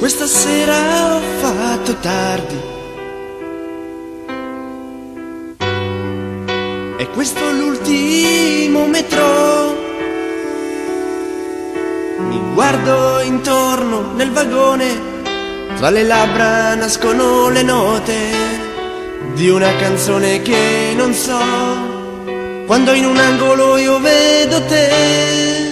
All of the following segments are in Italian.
Questa sera ho fatto tardi. E questo l'ultimo metro. Mi guardo intorno nel vagone, tra le labbra nascono le note di una canzone che non so. Quando in un angolo io vedo te.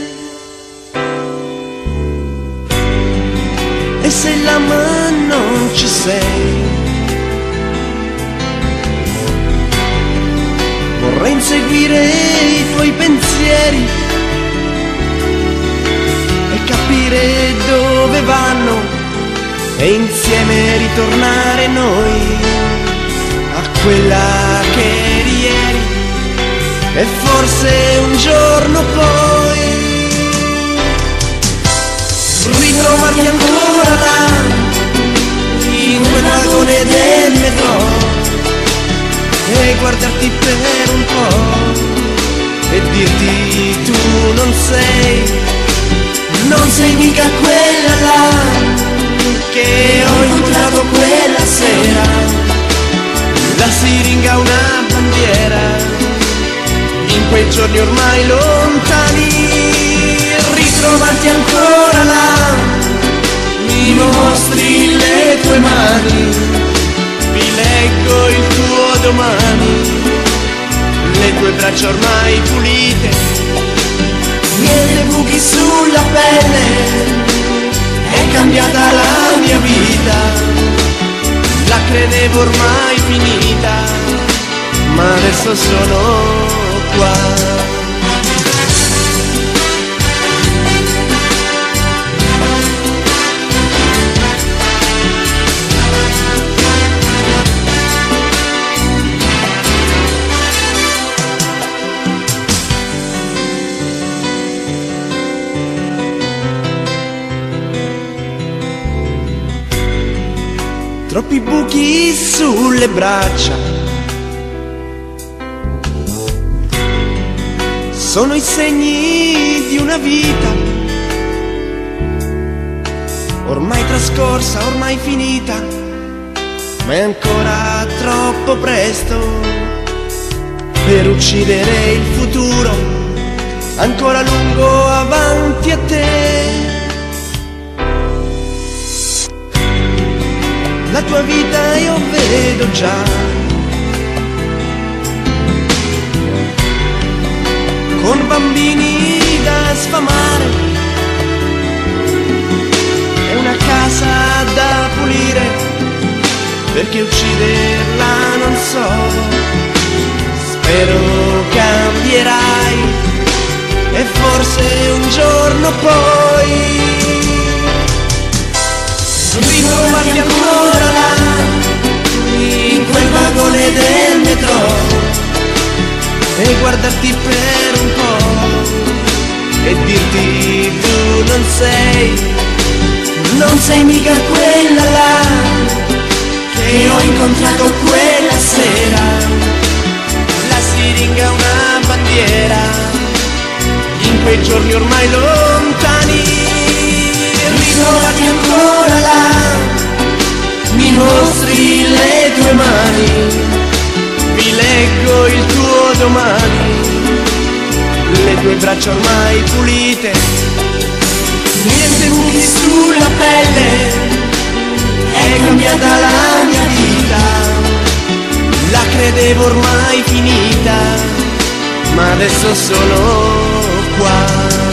E se la mano non ci sei, vorrei inseguire i tuoi pensieri e capire dove vanno e insieme ritornare noi a quella che eri ieri e forse un giorno poi ritrovarti ancora vagone del metro e guardarti per un po' e dirti tu non sei non sei mica quella là che ho incontrato quella sera. La siringa una bandiera in quei giorni ormai lontani ritrovarti ancora là, mostri le tue mani, leggo il tuo domani, le tue braccia ormai pulite, niente buchi sulla pelle, è cambiata la mia vita, la credevo ormai finita, ma adesso sono qua. Troppi buchi sulle braccia. Sono i segni di una vita, ormai trascorsa, ormai finita, ma è ancora troppo presto per uccidere il futuro, ancora lungo avanti a te. Tua vita io vedo già. Con bambini da sfamare e una casa da pulire, perché ucciderla non so. Spero cambierai e forse un giorno poi e guardarti per un po' e dirti tu non sei non sei mica quella là che ho incontrato quella sera. La siringa una bandiera in quei giorni ormai lontani. Ritrovati ancora là, mi mostri le tue mani, tue braccia ormai pulite, niente buchi sulla pelle, è cambiata la mia vita, la credevo ormai finita, ma adesso sono qua.